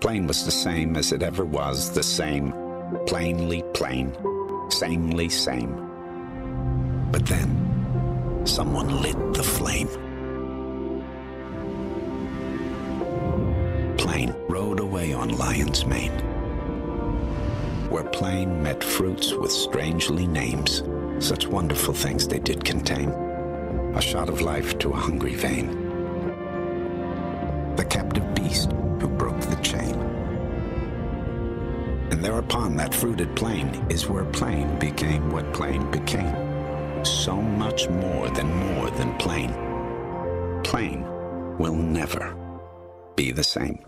Plain was the same as it ever was, the same, plainly plain, samely same. But then, someone lit the flame. Plain rode away on Lion's Mane, where plain met fruits with strangely names. Such wonderful things they did contain. A shot of life to a hungry vein. The captive And thereupon that fruited plain is where plain became what plain became. So much more than more than plain. Plain will never be the same.